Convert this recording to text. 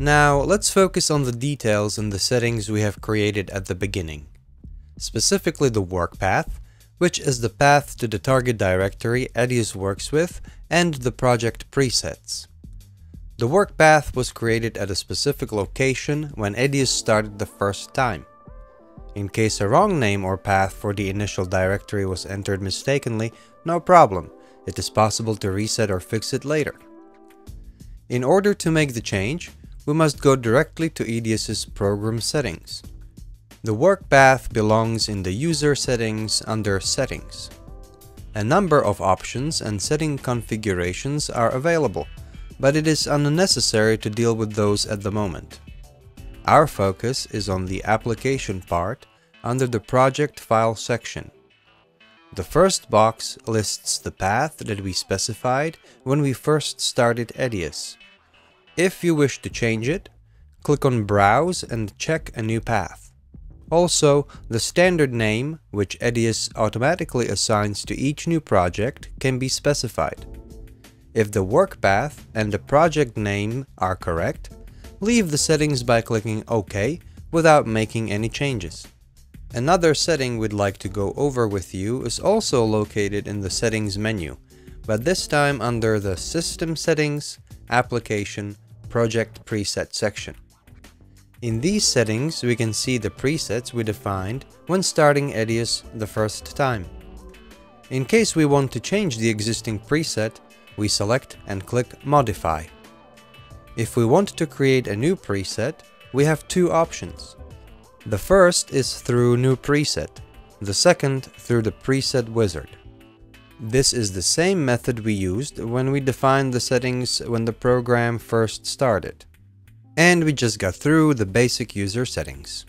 Now, let's focus on the details in the settings we have created at the beginning. Specifically the work path, which is the path to the target directory Edius works with, and the project presets. The work path was created at a specific location when Edius started the first time. In case a wrong name or path for the initial directory was entered mistakenly, no problem, it is possible to reset or fix it later. In order to make the change, we must go directly to Edius's program settings. The work path belongs in the user settings under settings. A number of options and setting configurations are available, but it is unnecessary to deal with those at the moment. Our focus is on the application part under the project file section. The first box lists the path that we specified when we first started Edius. If you wish to change it, click on Browse and check a new path. Also, the standard name, which Edius automatically assigns to each new project, can be specified. If the work path and the project name are correct, leave the settings by clicking OK without making any changes. Another setting we'd like to go over with you is also located in the settings menu, but this time under the System Settings, Application, Project Preset section. In these settings, we can see the presets we defined when starting Edius the first time. In case we want to change the existing preset, we select and click Modify. If we want to create a new preset, we have two options. The first is through New Preset, the second through the Preset Wizard. This is the same method we used when we defined the settings when the program first started. And we just got through the basic user settings.